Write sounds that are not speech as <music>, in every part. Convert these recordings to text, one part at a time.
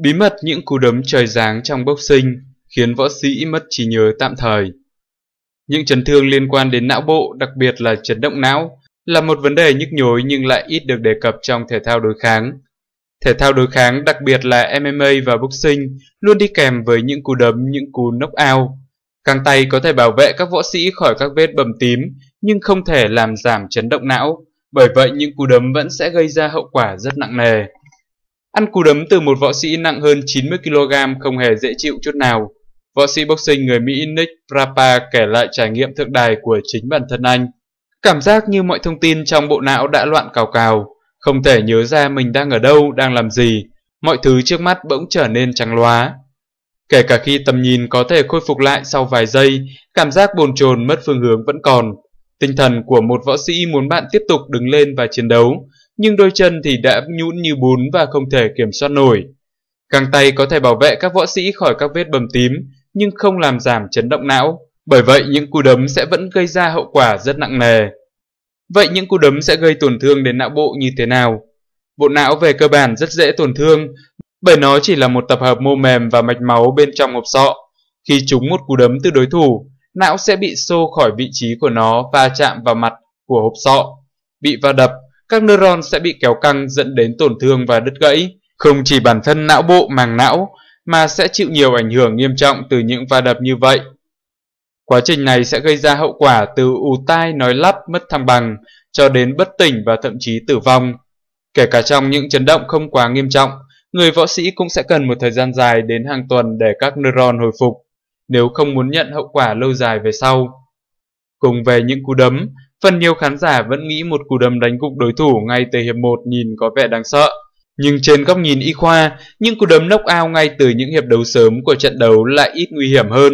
Bí mật những cú đấm trời giáng trong boxing khiến võ sĩ mất trí nhớ tạm thời. Những chấn thương liên quan đến não bộ, đặc biệt là chấn động não, là một vấn đề nhức nhối nhưng lại ít được đề cập trong thể thao đối kháng. Thể thao đối kháng, đặc biệt là MMA và boxing, luôn đi kèm với những cú đấm, những cú knock-out. Căng tay có thể bảo vệ các võ sĩ khỏi các vết bầm tím, nhưng không thể làm giảm chấn động não, bởi vậy những cú đấm vẫn sẽ gây ra hậu quả rất nặng nề. Ăn cú đấm từ một võ sĩ nặng hơn 90kg không hề dễ chịu chút nào. Võ sĩ boxing người Mỹ Nick Prapa kể lại trải nghiệm thượng đài của chính bản thân anh. Cảm giác như mọi thông tin trong bộ não đã loạn cào cào, không thể nhớ ra mình đang ở đâu, đang làm gì, mọi thứ trước mắt bỗng trở nên trắng loá. Kể cả khi tầm nhìn có thể khôi phục lại sau vài giây, cảm giác bồn chồn mất phương hướng vẫn còn. Tinh thần của một võ sĩ muốn bạn tiếp tục đứng lên và chiến đấu, nhưng đôi chân thì đã nhũn như bún và không thể kiểm soát nổi. Găng tay có thể bảo vệ các võ sĩ khỏi các vết bầm tím, nhưng không làm giảm chấn động não. Bởi vậy những cú đấm sẽ vẫn gây ra hậu quả rất nặng nề. Vậy những cú đấm sẽ gây tổn thương đến não bộ như thế nào? Bộ não về cơ bản rất dễ tổn thương, bởi nó chỉ là một tập hợp mô mềm và mạch máu bên trong hộp sọ. Khi trúng một cú đấm từ đối thủ, não sẽ bị xô khỏi vị trí của nó và chạm vào mặt của hộp sọ. Bị va đập, các neuron sẽ bị kéo căng dẫn đến tổn thương và đứt gãy. Không chỉ bản thân não bộ màng não, mà sẽ chịu nhiều ảnh hưởng nghiêm trọng từ những va đập như vậy. Quá trình này sẽ gây ra hậu quả từ ù tai, nói lắp, mất thăng bằng, cho đến bất tỉnh và thậm chí tử vong. Kể cả trong những chấn động không quá nghiêm trọng, người võ sĩ cũng sẽ cần một thời gian dài đến hàng tuần để các neuron hồi phục, nếu không muốn nhận hậu quả lâu dài về sau. Cùng về những cú đấm, phần nhiều khán giả vẫn nghĩ một cú đấm đánh gục đối thủ ngay từ hiệp 1 nhìn có vẻ đáng sợ. Nhưng trên góc nhìn y khoa, những cú đấm knock out ngay từ những hiệp đấu sớm của trận đấu lại ít nguy hiểm hơn,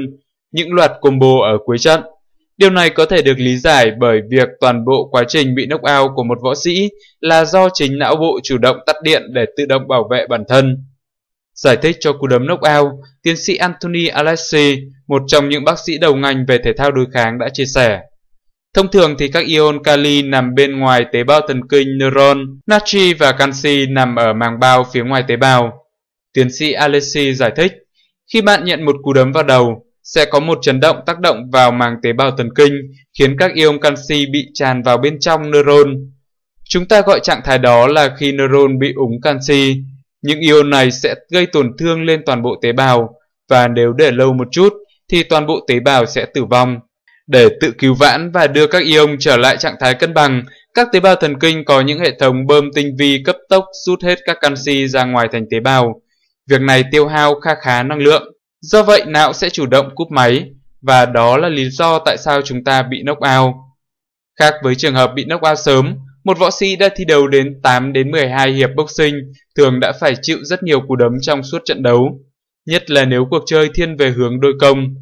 những loạt combo ở cuối trận. Điều này có thể được lý giải bởi việc toàn bộ quá trình bị knock out của một võ sĩ là do chính não bộ chủ động tắt điện để tự động bảo vệ bản thân. Giải thích cho cú đấm knock out, tiến sĩ Anthony Alessi, một trong những bác sĩ đầu ngành về thể thao đối kháng đã chia sẻ. Thông thường thì các ion kali nằm bên ngoài tế bào thần kinh neuron, natri và canxi nằm ở màng bao phía ngoài tế bào. Tiến sĩ Alessi giải thích, khi bạn nhận một cú đấm vào đầu, sẽ có một chấn động tác động vào màng tế bào thần kinh, khiến các ion canxi bị tràn vào bên trong neuron. Chúng ta gọi trạng thái đó là khi neuron bị úng canxi. Những ion này sẽ gây tổn thương lên toàn bộ tế bào, và nếu để lâu một chút, thì toàn bộ tế bào sẽ tử vong. Để tự cứu vãn và đưa các ion trở lại trạng thái cân bằng, các tế bào thần kinh có những hệ thống bơm tinh vi cấp tốc rút hết các canxi ra ngoài thành tế bào. Việc này tiêu hao kha khá năng lượng. Do vậy não sẽ chủ động cúp máy và đó là lý do tại sao chúng ta bị knock out. Khác với trường hợp bị knock out sớm, một võ sĩ đã thi đấu đến 8 đến 12 hiệp boxing thường đã phải chịu rất nhiều cú đấm trong suốt trận đấu, nhất là nếu cuộc chơi thiên về hướng đôi công.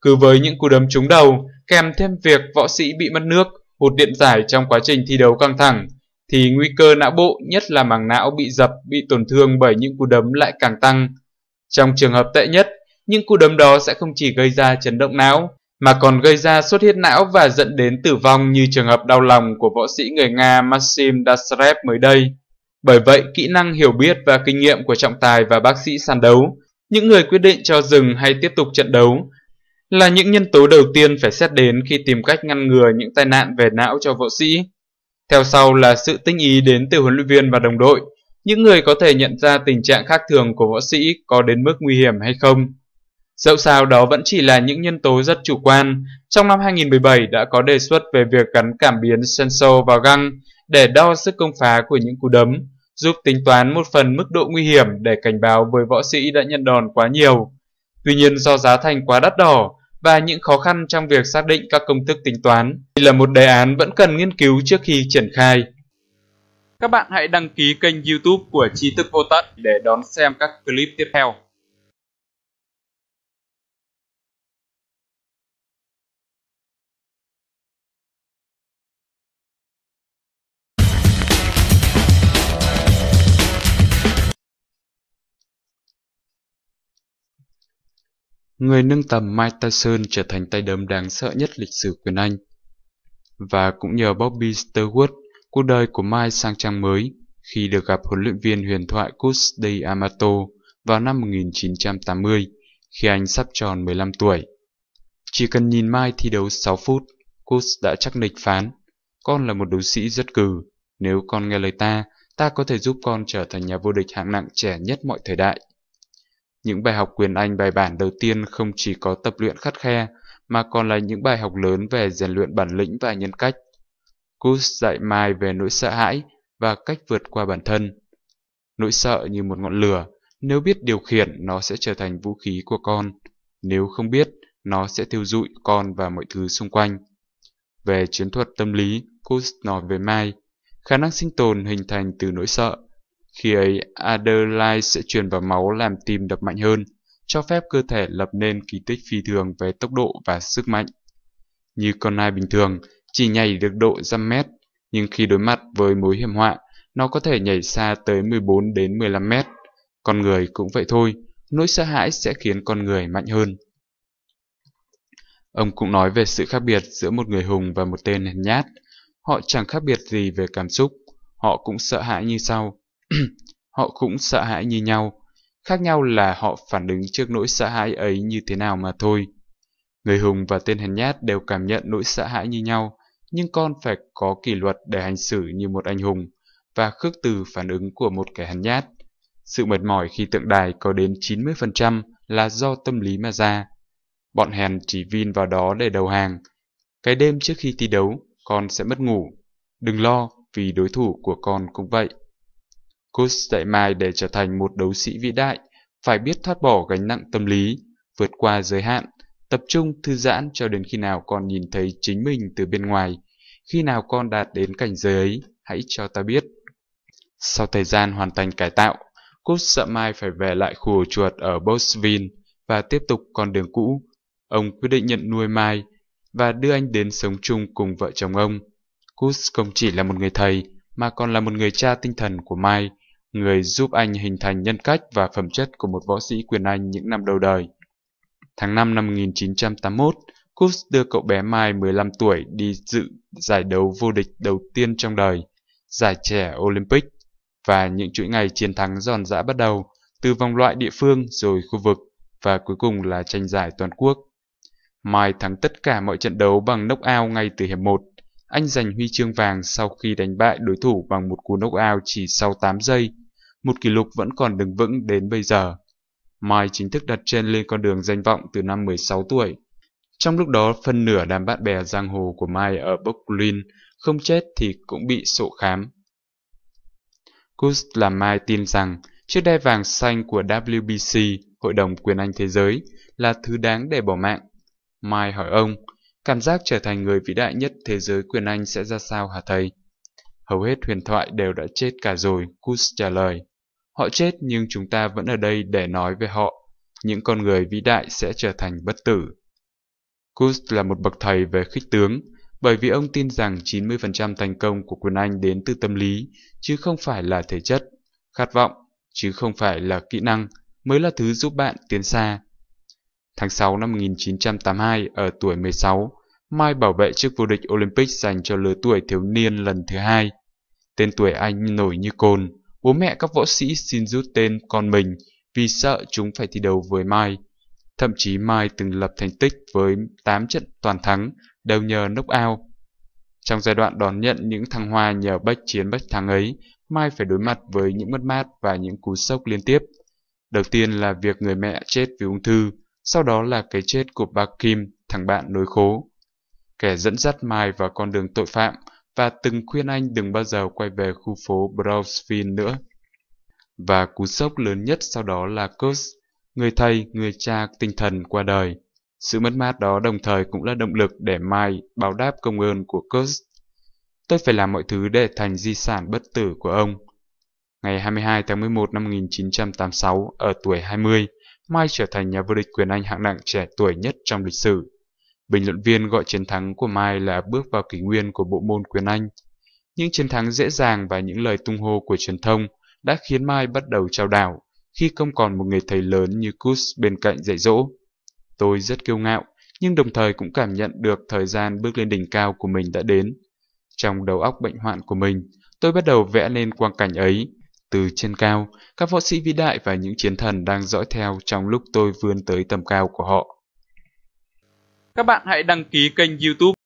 Cứ với những cú đấm trúng đầu, kèm thêm việc võ sĩ bị mất nước, hụt điện giải trong quá trình thi đấu căng thẳng, thì nguy cơ não bộ, nhất là màng não bị dập, bị tổn thương bởi những cú đấm lại càng tăng. Trong trường hợp tệ nhất, những cú đấm đó sẽ không chỉ gây ra chấn động não, mà còn gây ra xuất huyết não và dẫn đến tử vong như trường hợp đau lòng của võ sĩ người Nga Maxim Dasrev mới đây. Bởi vậy, kỹ năng hiểu biết và kinh nghiệm của trọng tài và bác sĩ sàn đấu, những người quyết định cho dừng hay tiếp tục trận đấu, là những nhân tố đầu tiên phải xét đến khi tìm cách ngăn ngừa những tai nạn về não cho võ sĩ. Theo sau là sự tinh ý đến từ huấn luyện viên và đồng đội, những người có thể nhận ra tình trạng khác thường của võ sĩ có đến mức nguy hiểm hay không. Dẫu sao đó vẫn chỉ là những nhân tố rất chủ quan. Trong năm 2017 đã có đề xuất về việc gắn cảm biến sensor vào găng để đo sức công phá của những cú đấm, giúp tính toán một phần mức độ nguy hiểm để cảnh báo với võ sĩ đã nhận đòn quá nhiều. Tuy nhiên do giá thành quá đắt đỏ và những khó khăn trong việc xác định các công thức tính toán, đây là một đề án vẫn cần nghiên cứu trước khi triển khai. Các bạn hãy đăng ký kênh YouTube của Tri thức vô tận để đón xem các clip tiếp theo. Người nâng tầm Mike Tyson trở thành tay đấm đáng sợ nhất lịch sử quyền Anh. Và cũng nhờ Bobby Sturwood, cuộc đời của Mike sang trang mới khi được gặp huấn luyện viên huyền thoại Cus de Amato vào năm 1980, khi anh sắp tròn 15 tuổi. Chỉ cần nhìn Mai thi đấu 6 phút, Gus đã chắc nịch phán, con là một đấu sĩ rất cừ, nếu con nghe lời ta, ta có thể giúp con trở thành nhà vô địch hạng nặng trẻ nhất mọi thời đại. Những bài học quyền Anh bài bản đầu tiên không chỉ có tập luyện khắt khe, mà còn là những bài học lớn về rèn luyện bản lĩnh và nhân cách. Kus dạy Mai về nỗi sợ hãi và cách vượt qua bản thân. Nỗi sợ như một ngọn lửa, nếu biết điều khiển nó sẽ trở thành vũ khí của con, nếu không biết, nó sẽ thiêu dụi con và mọi thứ xung quanh. Về chiến thuật tâm lý, Kus nói với Mai, khả năng sinh tồn hình thành từ nỗi sợ. Khi ấy, adrenaline sẽ truyền vào máu làm tim đập mạnh hơn, cho phép cơ thể lập nên kỳ tích phi thường về tốc độ và sức mạnh. Như con nai bình thường, chỉ nhảy được độ dăm mét, nhưng khi đối mặt với mối hiểm họa, nó có thể nhảy xa tới 14 đến 15 mét. Con người cũng vậy thôi, nỗi sợ hãi sẽ khiến con người mạnh hơn. Ông cũng nói về sự khác biệt giữa một người hùng và một tên hèn nhát. Họ chẳng khác biệt gì về cảm xúc, họ cũng sợ hãi như sau. <clears throat> họ cũng sợ hãi như nhau, khác nhau là họ phản ứng trước nỗi sợ hãi ấy như thế nào mà thôi. Người hùng và tên hèn nhát đều cảm nhận nỗi sợ hãi như nhau, nhưng con phải có kỷ luật để hành xử như một anh hùng, và khước từ phản ứng của một kẻ hèn nhát. Sự mệt mỏi khi tượng đài có đến 90% là do tâm lý mà ra. Bọn hèn chỉ vin vào đó để đầu hàng. Cái đêm trước khi thi đấu, con sẽ mất ngủ. Đừng lo, vì đối thủ của con cũng vậy. Coach dạy Mai để trở thành một đấu sĩ vĩ đại, phải biết thoát bỏ gánh nặng tâm lý, vượt qua giới hạn, tập trung thư giãn cho đến khi nào con nhìn thấy chính mình từ bên ngoài. Khi nào con đạt đến cảnh giới ấy, hãy cho ta biết. Sau thời gian hoàn thành cải tạo, Coach sợ Mai phải về lại khu ổ chuột ở Bosville và tiếp tục con đường cũ. Ông quyết định nhận nuôi Mai và đưa anh đến sống chung cùng vợ chồng ông. Coach không chỉ là một người thầy, mà còn là một người cha tinh thần của Mai, người giúp anh hình thành nhân cách và phẩm chất của một võ sĩ quyền Anh những năm đầu đời. Tháng 5 năm 1981, Coops đưa cậu bé Mai 15 tuổi đi dự giải đấu vô địch đầu tiên trong đời, giải trẻ Olympic, và những chuỗi ngày chiến thắng giòn giã bắt đầu, từ vòng loại địa phương rồi khu vực, và cuối cùng là tranh giải toàn quốc. Mai thắng tất cả mọi trận đấu bằng knockout ngay từ hiệp 1. Anh giành huy chương vàng sau khi đánh bại đối thủ bằng một cú knockout chỉ sau 8 giây một kỷ lục vẫn còn đứng vững đến bây giờ. Mai chính thức đặt chân lên con đường danh vọng từ năm 16 tuổi. Trong lúc đó, phân nửa đám bạn bè giang hồ của Mai ở Brooklyn không chết thì cũng bị sổ khám. Kus làm Mai tin rằng chiếc đai vàng xanh của WBC, Hội đồng Quyền Anh Thế Giới, là thứ đáng để bỏ mạng. Mai hỏi ông, cảm giác trở thành người vĩ đại nhất thế giới quyền Anh sẽ ra sao hả thầy? Hầu hết huyền thoại đều đã chết cả rồi, Kus trả lời. Họ chết nhưng chúng ta vẫn ở đây để nói về họ. Những con người vĩ đại sẽ trở thành bất tử. Kus là một bậc thầy về khích tướng, bởi vì ông tin rằng 90% thành công của quân Anh đến từ tâm lý, chứ không phải là thể chất, khát vọng, chứ không phải là kỹ năng, mới là thứ giúp bạn tiến xa. Tháng 6 năm 1982, ở tuổi 16, Mai bảo vệ chức vô địch Olympic dành cho lứa tuổi thiếu niên lần thứ hai. Tên tuổi anh nổi như cồn, bố mẹ các võ sĩ xin rút tên con mình vì sợ chúng phải thi đấu với Mai. Thậm chí Mai từng lập thành tích với 8 trận toàn thắng đều nhờ knockout. Trong giai đoạn đón nhận những thăng hoa nhờ bách chiến bách thắng ấy, Mai phải đối mặt với những mất mát và những cú sốc liên tiếp. Đầu tiên là việc người mẹ chết vì ung thư, sau đó là cái chết của bà Kim, thằng bạn nối khố. Kẻ dẫn dắt Mai vào con đường tội phạm, và từng khuyên anh đừng bao giờ quay về khu phố Brownsville nữa. Và cú sốc lớn nhất sau đó là Kurt, người thầy, người cha tinh thần qua đời. Sự mất mát đó đồng thời cũng là động lực để Mai báo đáp công ơn của Kurt. Tôi phải làm mọi thứ để thành di sản bất tử của ông. Ngày 22 tháng 11 năm 1986, ở tuổi 20, Mai trở thành nhà vô địch quyền Anh hạng nặng trẻ tuổi nhất trong lịch sử. Bình luận viên gọi chiến thắng của Mai là bước vào kỷ nguyên của bộ môn quyền Anh. Những chiến thắng dễ dàng và những lời tung hô của truyền thông đã khiến Mai bắt đầu trao đảo khi không còn một người thầy lớn như Kus bên cạnh dạy dỗ. Tôi rất kiêu ngạo, nhưng đồng thời cũng cảm nhận được thời gian bước lên đỉnh cao của mình đã đến. Trong đầu óc bệnh hoạn của mình, tôi bắt đầu vẽ lên quang cảnh ấy, Từ trên cao, các võ sĩ vĩ đại và những chiến thần đang dõi theo trong lúc tôi vươn tới tầm cao của họ. Các bạn hãy đăng ký kênh youtube